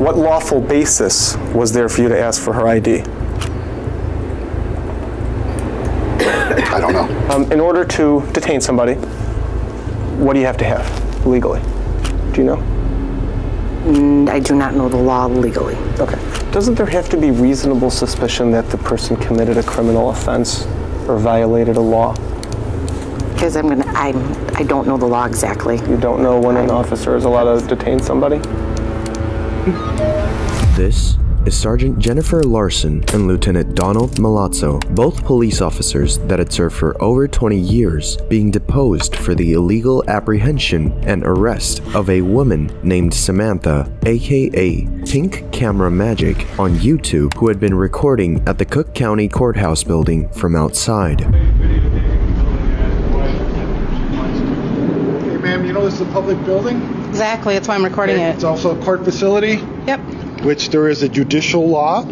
What lawful basis was there for you to ask for her ID? I don't know. Um, in order to detain somebody, what do you have to have legally? Do you know? I do not know the law legally. Okay. Doesn't there have to be reasonable suspicion that the person committed a criminal offense or violated a law? Because I'm gonna, I'm, I don't know the law exactly. You don't know when an officer is allowed to detain somebody? This is Sergeant Jennifer Larson and Lieutenant Donald Milazzo, both police officers that had served for over 20 years, being deposed for the illegal apprehension and arrest of a woman named Samantha, aka Pink Camera Magic, on YouTube, who had been recording at the Cook County Courthouse building from outside. Hey, ma'am, you know this is a public building? Exactly, that's why I'm recording it. It's also a court facility, Yep. which there is a judicial law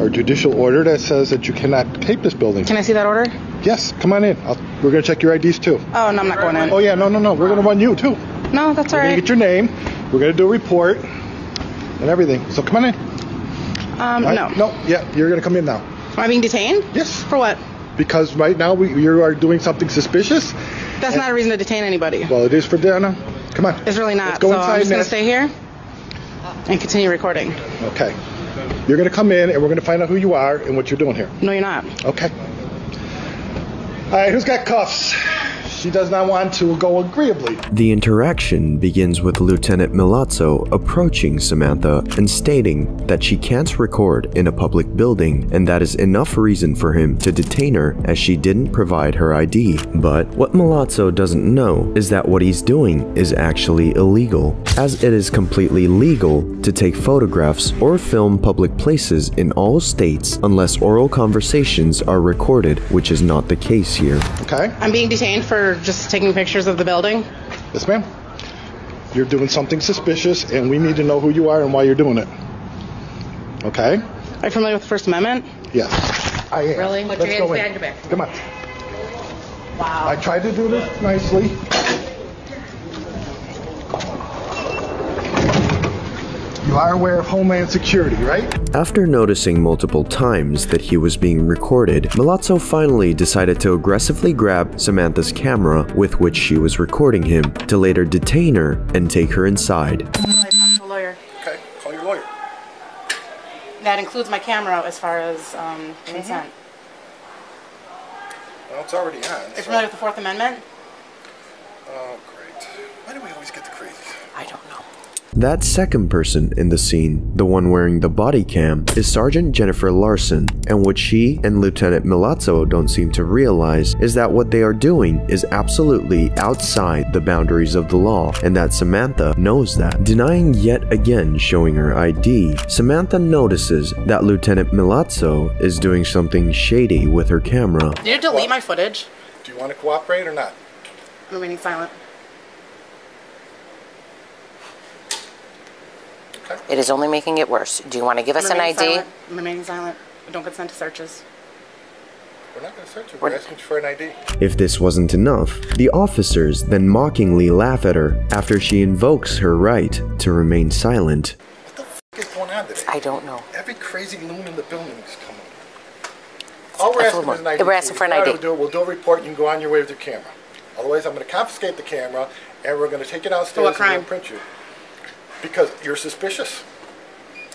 or judicial order that says that you cannot tape this building. Can I see that order? Yes, come on in. I'll, we're going to check your IDs too. Oh, no, I'm not going in. Oh, yeah, no, no, no. We're going to run you too. No, that's all We're going to right. get your name. We're going to do a report and everything. So come on in. Um, All no. No, yeah, you're going to come in now. Am I being detained? Yes. For what? Because right now we, you are doing something suspicious. That's not a reason to detain anybody. Well, it is for Dana. Come on. It's really not. Let's go so inside I'm just going to stay here and continue recording. Okay. You're going to come in and we're going to find out who you are and what you're doing here. No, you're not. Okay. All right, who's got cuffs? She does not want to go agreeably. The interaction begins with Lieutenant Milazzo approaching Samantha and stating that she can't record in a public building and that is enough reason for him to detain her as she didn't provide her ID. But what Milazzo doesn't know is that what he's doing is actually illegal, as it is completely legal to take photographs or film public places in all states unless oral conversations are recorded, which is not the case here. Okay? I'm being detained for just taking pictures of the building. Yes, ma'am. You're doing something suspicious and we need to know who you are and why you're doing it. Okay? Are you familiar with the First Amendment? Yes. I am. Really? Put Let's your hands behind your back. Come on. Wow. I tried to do this nicely. You are aware of Homeland Security, right? After noticing multiple times that he was being recorded, Milazzo finally decided to aggressively grab Samantha's camera with which she was recording him, to later detain her and take her inside. lawyer. Okay, call your lawyer. That includes my camera as far as um, consent. Well, it's already on. Are you familiar with the Fourth Amendment? Oh, great. Why do we always get the crazies? I don't know. That second person in the scene, the one wearing the body cam, is Sergeant Jennifer Larson, and what she and Lieutenant Milazzo don't seem to realize is that what they are doing is absolutely outside the boundaries of the law, and that Samantha knows that. Denying yet again showing her ID, Samantha notices that Lieutenant Milazzo is doing something shady with her camera. Did you delete my footage? Do you want to cooperate or not? I'm remaining silent. It is only making it worse. Do you want to give us I'm an remaining ID? Silent. I'm silent. I don't consent to searches. We're not going to search you. We're asking for an ID. If this wasn't enough, the officers then mockingly laugh at her after she invokes her right to remain silent. What the f- is going on today? I don't know. Every crazy loon in the building is coming. All we're a asking full is an ID. We're asking for an ID. We'll do, it, we'll do a report. You can go on your way with your camera. Otherwise, I'm going to confiscate the camera and we're going to take it downstairs what and we're crime? gonna print you. Because you're suspicious.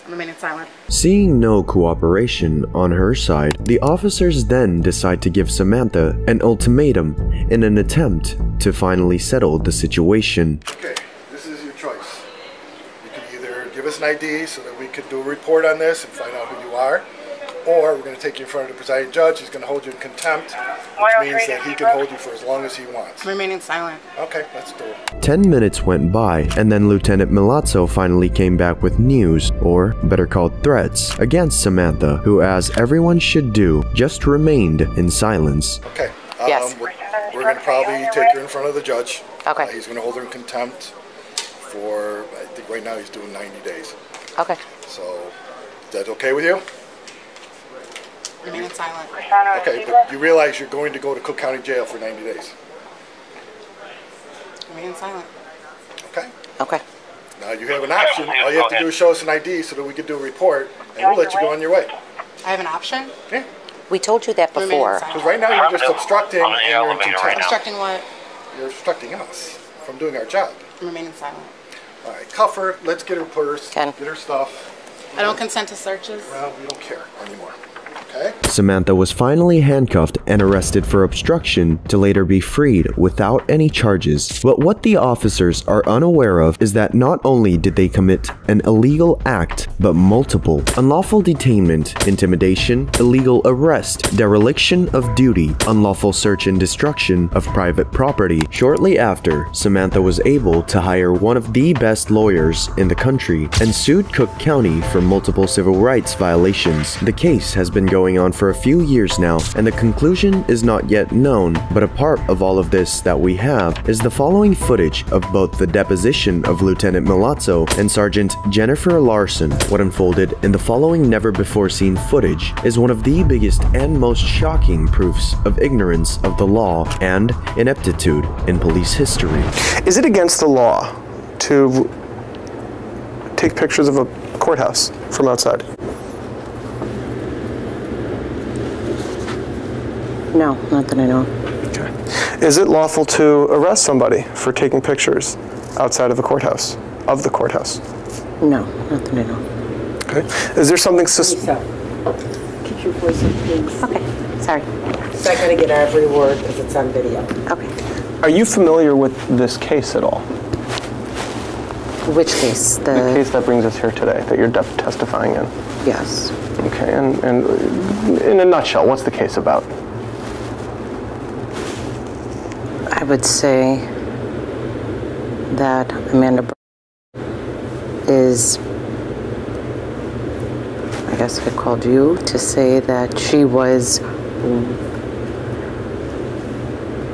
I'm remaining silent. Seeing no cooperation on her side, the officers then decide to give Samantha an ultimatum in an attempt to finally settle the situation. Okay, this is your choice. You can either give us an ID so that we could do a report on this and find out who you are, or we're going to take you in front of the presiding judge. He's going to hold you in contempt, which means that he can hold you for as long as he wants. Remaining silent. Okay, let's do it. Ten minutes went by, and then Lieutenant Milazzo finally came back with news, or better called threats, against Samantha, who, as everyone should do, just remained in silence. Okay. Um, Yes. We're, we're going to probably take her in front of the judge. Okay. Uh, he's going to hold her in contempt for, I think right now he's doing 90 days. Okay. So, is that okay with you? Remaining silent. Okay, but you realize you're going to go to Cook County Jail for 90 days. Remaining silent. Okay? Okay. Now you have an option. All you have to do is show us an ID so that we can do a report, and we'll let you go on your way. I have an option? Yeah. We told you that before. Because right now you're just obstructing I'm in the and you're in contempt. Obstructing what? You're obstructing us from doing our job. I'm remaining silent. All right, cuff her. Let's get her purse. Ken. Get her stuff. I don't consent to searches. Well, we don't care anymore. Okay? Samantha was finally handcuffed and arrested for obstruction to later be freed without any charges. But what the officers are unaware of is that not only did they commit an illegal act, but multiple unlawful detainment, intimidation, illegal arrest, dereliction of duty, unlawful search and destruction of private property. Shortly after, Samantha was able to hire one of the best lawyers in the country and sued Cook County for multiple civil rights violations. The case has been going on for a few years now, and the conclusion is not yet known, but a part of all of this that we have is the following footage of both the deposition of Lieutenant Milazzo and Sergeant Jennifer Larson. What unfolded in the following never-before-seen footage is one of the biggest and most shocking proofs of ignorance of the law and ineptitude in police history. Is it against the law to take pictures of a courthouse from outside? No, not that I know. Okay. Is it lawful to arrest somebody for taking pictures outside of a courthouse, of the courthouse? No, not that I know. Okay. Is there something sus- Lisa, keep your voice up, please. Okay, sorry. So I gotta get every word because it's on video. Okay. Are you familiar with this case at all? Which case? The The, case that brings us here today, that you're def- testifying in. yes. Okay, and, and in a nutshell, what's the case about? I would say that Amanda is, I guess I called you to say that she was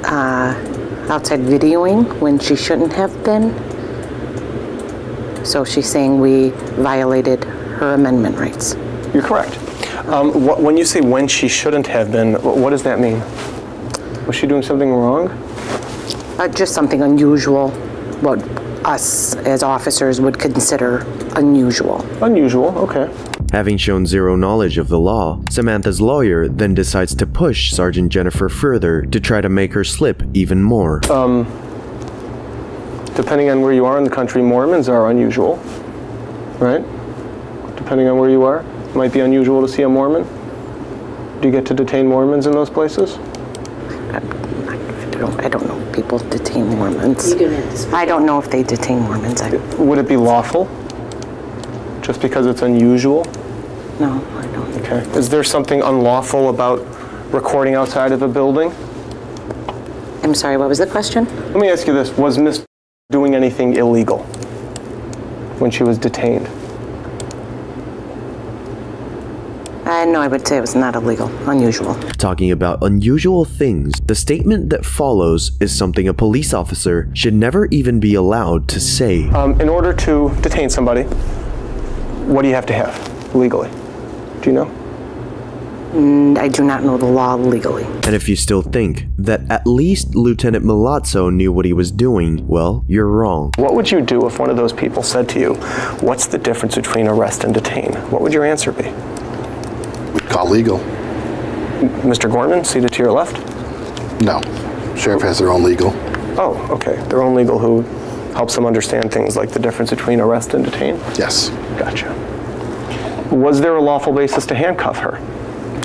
uh, outside videoing when she shouldn't have been. So she's saying we violated her amendment rights. You're correct. Um, wh- when you say when she shouldn't have been, wh- what does that mean? Was she doing something wrong? Uh, just something unusual, what us as officers would consider unusual. Unusual, okay. Having shown zero knowledge of the law, Samantha's lawyer then decides to push Sergeant Jennifer further to try to make her slip even more. Um, depending on where you are in the country, Mormons are unusual, right? Depending on where you are, it might be unusual to see a Mormon. Do you get to detain Mormons in those places? I don't, I don't know. People detain Mormons. You don't have to speak. I don't know if they detain Mormons. I, Would it be lawful? Just because it's unusual? no, I don't. Okay. Is there something unlawful about recording outside of a building? I'm sorry, what was the question? Let me ask you this. Was Miss doing anything illegal when she was detained? No, I would say it was not illegal, unusual. Talking about unusual things, the statement that follows is something a police officer should never even be allowed to say. Um, in order to detain somebody, what do you have to have legally? Do you know? I do not know the law legally. And if you still think that at least Lieutenant Milazzo knew what he was doing, well, you're wrong. What would you do if one of those people said to you, What's the difference between arrest and detain? What would your answer be? We'd legal. Mr. Gorman, seated to your left? No. Sheriff has their own legal. Oh, okay. Their own legal who helps them understand things like the difference between arrest and detain? Yes. Gotcha. Was there a lawful basis to handcuff her?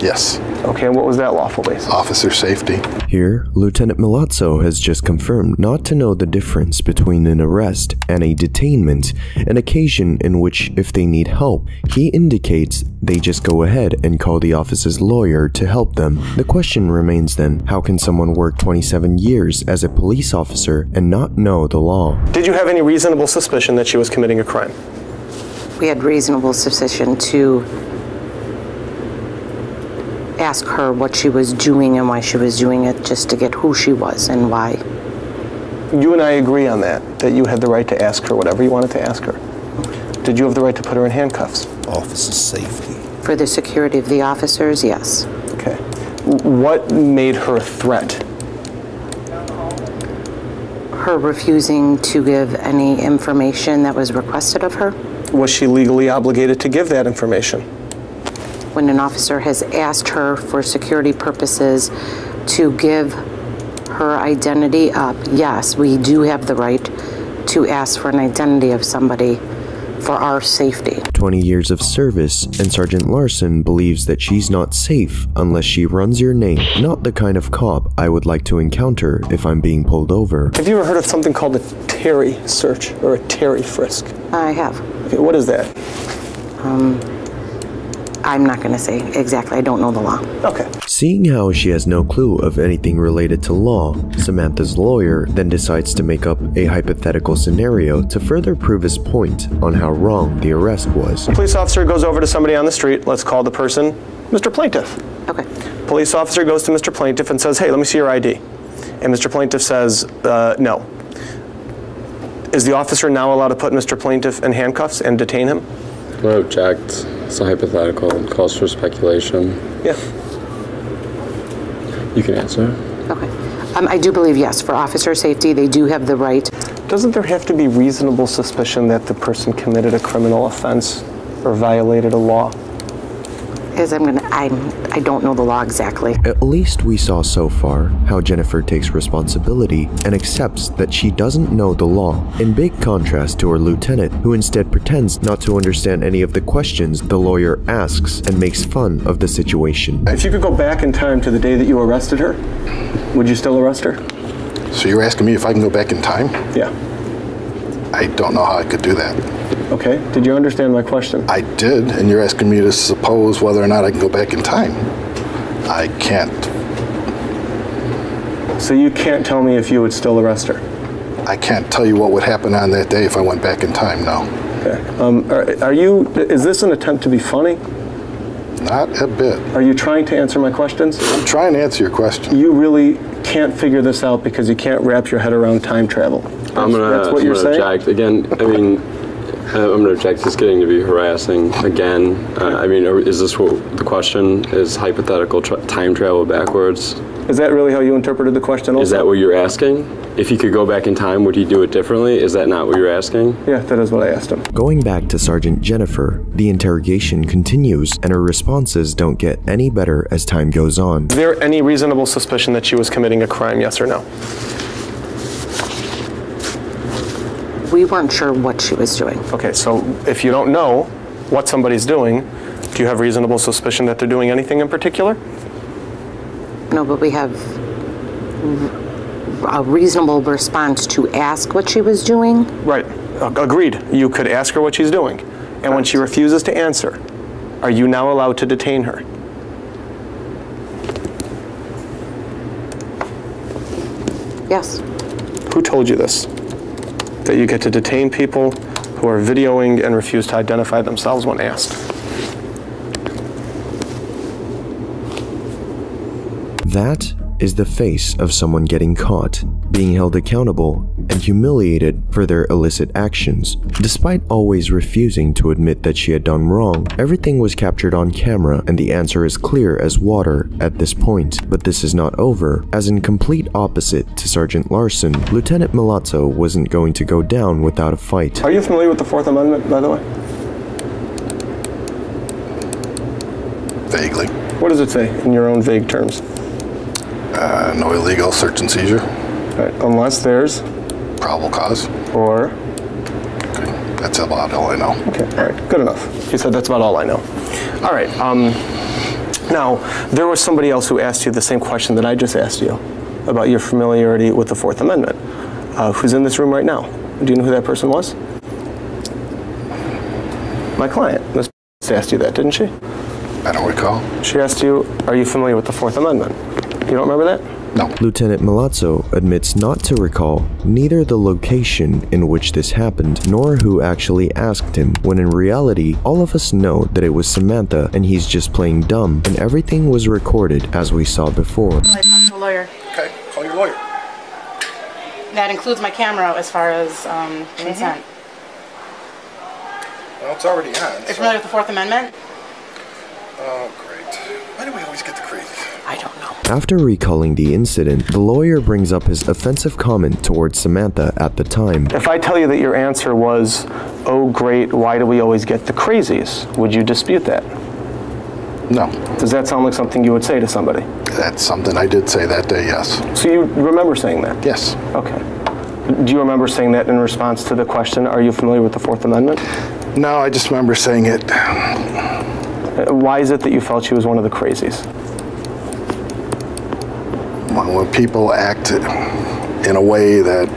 Yes. Okay, and what was that lawful basis? Officer safety. Here, Lieutenant Milazzo has just confirmed not to know the difference between an arrest and a detainment, an occasion in which, if they need help, he indicates they just go ahead and call the office's lawyer to help them. The question remains then, how can someone work 27 years as a police officer and not know the law? Did you have any reasonable suspicion that she was committing a crime? We had reasonable suspicion to ask her what she was doing and why she was doing it, just to get who she was and why. You and I agree on that, that you had the right to ask her whatever you wanted to ask her. Did you have the right to put her in handcuffs? Officer safety. For the security of the officers, yes. Okay. What made her a threat? her refusing to give any information that was requested of her. Was she legally obligated to give that information? When an officer has asked her for security purposes to give her identity up, yes, we do have the right to ask for an identity of somebody for our safety. 20 years of service, and Sergeant Larson believes that she's not safe unless she runs your name. Not the kind of cop I would like to encounter if I'm being pulled over. Have you ever heard of something called a Terry search or a Terry frisk? I have. Okay, what is that? Um, I'm not going to say exactly. I don't know the law. Okay. Seeing how she has no clue of anything related to law, Samantha's lawyer then decides to make up a hypothetical scenario to further prove his point on how wrong the arrest was. Police officer goes over to somebody on the street. Let's call the person Mr. Plaintiff. Okay. Police officer goes to Mr. Plaintiff and says, hey, let me see your ID. And Mr. Plaintiff says, uh, no. Is the officer now allowed to put Mr. Plaintiff in handcuffs and detain him? I'm gonna object. It's a hypothetical. It calls for speculation. Yeah. You can answer. Okay. Um, I do believe, yes, for officer safety, they do have the right. Doesn't there have to be reasonable suspicion that the person committed a criminal offense or violated a law? As I'm gonna, I'm, I don't know the law exactly. At least we saw so far how Jennifer takes responsibility and accepts that she doesn't know the law, in big contrast to her lieutenant, who instead pretends not to understand any of the questions the lawyer asks and makes fun of the situation. If you could go back in time to the day that you arrested her, would you still arrest her? So you're asking me if I can go back in time? Yeah. I don't know how I could do that. Okay. Did you understand my question? I did, and you're asking me to suppose whether or not I can go back in time. I can't. So you can't tell me if you would still arrest her? I can't tell you what would happen on that day if I went back in time. No, Okay. Um, are, are you, is this an attempt to be funny? not a bit. Are you trying to answer my questions? I'm trying to answer your question. You really can't figure this out because you can't wrap your head around time travel. I'm gonna, That's what I'm you're gonna saying? object. Again, I mean, uh, I'm gonna object. It's getting to be harassing again. Uh, I mean, are- is this what the question is? Hypothetical tra- time travel backwards? Is that really how you interpreted the question also? Is that what you're asking? If he could go back in time, would he do it differently? Is that not what you're asking? Yeah, that is what I asked him. Going back to Sergeant Jennifer, the interrogation continues and her responses don't get any better as time goes on. Is there any reasonable suspicion that she was committing a crime, yes or no? We weren't sure what she was doing. Okay, so if you don't know what somebody's doing, do you have reasonable suspicion that they're doing anything in particular? No, but we have a reasonable response to ask what she was doing. Right, agreed. You could ask her what she's doing. And when she refuses to answer, are you now allowed to detain her? Yes. Who told you this? That you get to detain people who are videoing and refuse to identify themselves when asked? That is the face of someone getting caught, being held accountable, and humiliated for their illicit actions. Despite always refusing to admit that she had done wrong, everything was captured on camera and the answer is clear as water at this point. But this is not over, as in complete opposite to Sergeant Larson, Lieutenant Milazzo wasn't going to go down without a fight. Are you familiar with the Fourth Amendment, by the way? Vaguely. What does it say in your own vague terms? No illegal search and seizure. Right, unless there's, Probable cause. or, That's about all I know. okay, all right, good enough. You said that's about all I know. All right, um, now, there was somebody else who asked you the same question that I just asked you about your familiarity with the Fourth Amendment, uh, who's in this room right now. Do you know who that person was? My client, Ms. asked you that, didn't she? I don't recall. She asked you, are you familiar with the Fourth Amendment? You don't remember that? No. Lieutenant Milazzo admits not to recall neither the location in which this happened nor who actually asked him, when in reality, all of us know that it was Samantha and he's just playing dumb and everything was recorded as we saw before. I talked to a lawyer. Okay, call your lawyer. That includes my camera as far as um, consent. Well, it's already on. Are you familiar with the Fourth Amendment? Oh, great. Why do we always get the crazies? I don't know. After recalling the incident, the lawyer brings up his offensive comment towards Samantha at the time. If I tell you that your answer was, oh great, why do we always get the crazies? Would you dispute that? No, Does that sound like something you would say to somebody? that's something I did say that day, yes. So you remember saying that? Yes. Okay. Do you remember saying that in response to the question, are you familiar with the Fourth Amendment? No, I just remember saying it. Uh, Why is it that you felt she was one of the crazies? When when people act in a way that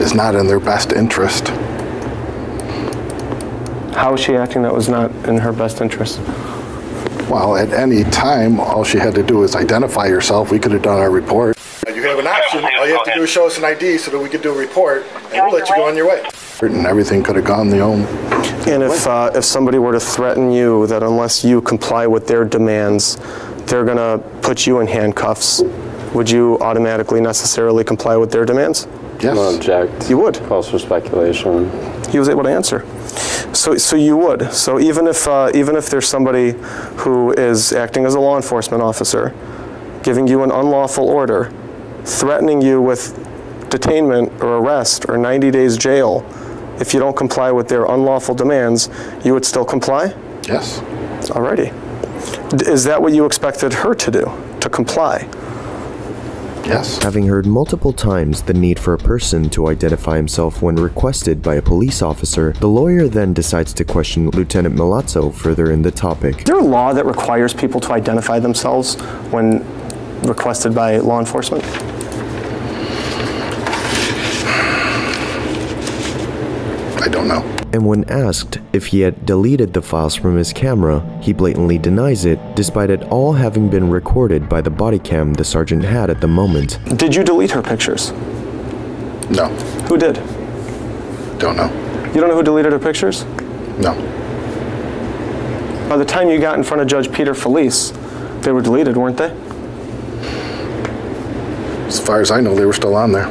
is not in their best interest, How was she acting that was not in her best interest? well, at any time, all she had to do was identify herself. We could have done our report. You have an option. All you have to do is show us an ID so that we could do a report, and we'll let you go on your way. And everything could have gone the own. And if, uh, if somebody were to threaten you that unless you comply with their demands, they're going to put you in handcuffs, would you automatically necessarily comply with their demands? I'm gonna Yes. object. You would. Calls for speculation. He was able to answer. So, so you would. So even if, uh, even if there's somebody who is acting as a law enforcement officer, giving you an unlawful order, threatening you with detainment or arrest or 90 days jail, if you don't comply with their unlawful demands, you would still comply? Yes. Alrighty. D- Is that what you expected her to do? To comply? Yes. Having heard multiple times the need for a person to identify himself when requested by a police officer, the lawyer then decides to question Lieutenant Milazzo further in the topic. Is there a law that requires people to identify themselves when requested by law enforcement? I don't know. And when asked if he had deleted the files from his camera, he blatantly denies it, despite it all having been recorded by the body cam the sergeant had at the moment. Did you delete her pictures? No. Who did? Don't know. You don't know who deleted her pictures? No. By the time you got in front of Judge Peter Felice, they were deleted, weren't they? As far as I know, they were still on there.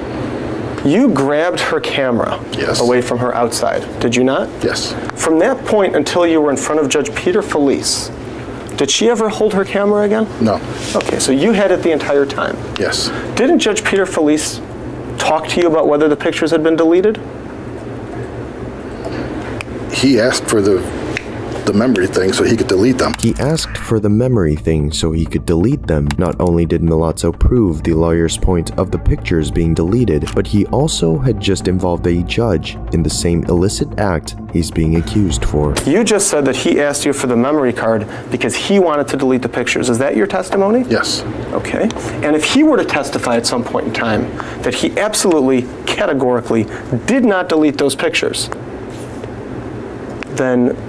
You grabbed her camera Yes. away from her outside, did you not? Yes. From that point until you were in front of Judge Peter Felice, did she ever hold her camera again? No. Okay, so you had it the entire time. Yes. Didn't Judge Peter Felice talk to you about whether the pictures had been deleted? He asked for the the memory thing so he could delete them. He asked for the memory thing so he could delete them. Not only did Milazzo prove the lawyer's point of the pictures being deleted, but he also had just involved a judge in the same illicit act he's being accused for. You just said that he asked you for the memory card because he wanted to delete the pictures. Is that your testimony? Yes. Okay. And if he were to testify at some point in time that he absolutely, categorically did not delete those pictures, then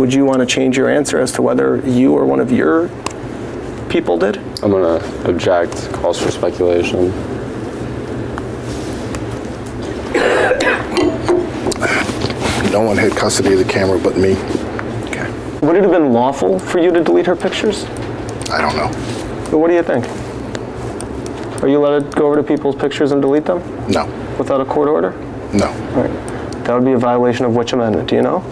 would you want to change your answer as to whether you or one of your people did? I'm gonna object. Calls for speculation. No one had custody of the camera but me. Okay. Would it have been lawful for you to delete her pictures? I don't know. But what do you think? Are you allowed to go over to people's pictures and delete them No. without a court order? No. All right. That would be a violation of which amendment? Do you know?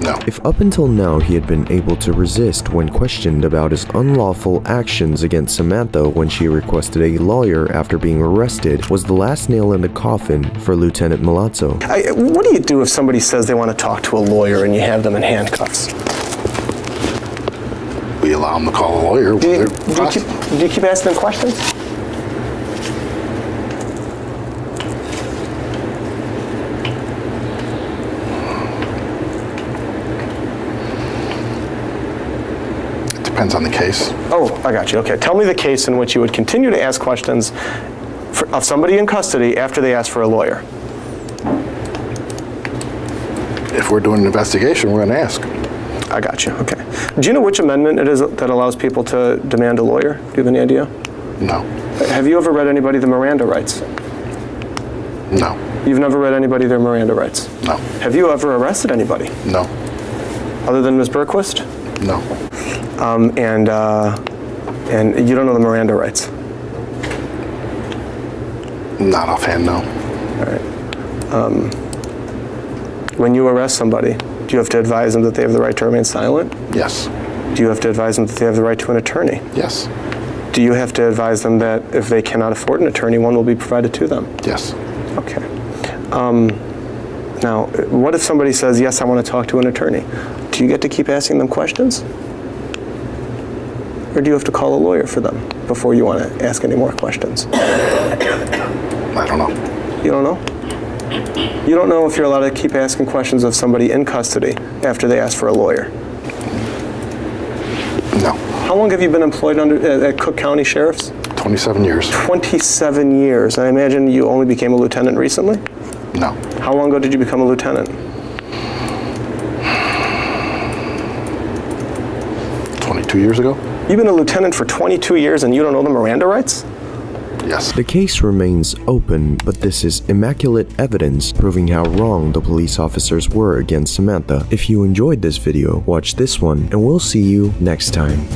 No. If up until now he had been able to resist when questioned about his unlawful actions against Samantha when she requested a lawyer after being arrested, was the last nail in the coffin for Lieutenant Milazzo. I, what do you do if somebody says they want to talk to a lawyer and you have them in handcuffs? We allow them to call a lawyer. Do you, do you, keep, do you keep asking them questions? Depends on the case. Oh, I got you. Okay. Tell me the case in which you would continue to ask questions for, of somebody in custody after they ask for a lawyer. If we're doing an investigation, we're going to ask. I got you. Okay. Do you know which amendment it is that allows people to demand a lawyer? Do you have any idea? No. Have you ever read anybody the Miranda rights? No. You've never read anybody their Miranda rights? No. Have you ever arrested anybody No. other than Ms. Berquist? No. Um, and uh, and you don't know the Miranda rights. Not offhand, no. All right. When you arrest somebody, do you have to advise them that they have the right to remain silent? Yes. Do you have to advise them that they have the right to an attorney? Yes. Do you have to advise them that if they cannot afford an attorney, one will be provided to them? Yes. Okay. Um, now, what if somebody says, yes, I want to talk to an attorney? Do you get to keep asking them questions? Or do you have to call a lawyer for them before you want to ask any more questions? I don't know. You don't know? You don't know if you're allowed to keep asking questions of somebody in custody after they ask for a lawyer. No. How long have you been employed under, at at Cook County Sheriff's? 27 years. 27 years. I imagine you only became a lieutenant recently? No. How long ago did you become a lieutenant? 22 years ago? You've been a lieutenant for 22 years and you don't know the Miranda rights? Yes. The case remains open, but this is immaculate evidence proving how wrong the police officers were against Samantha. If you enjoyed this video, watch this one, and we'll see you next time.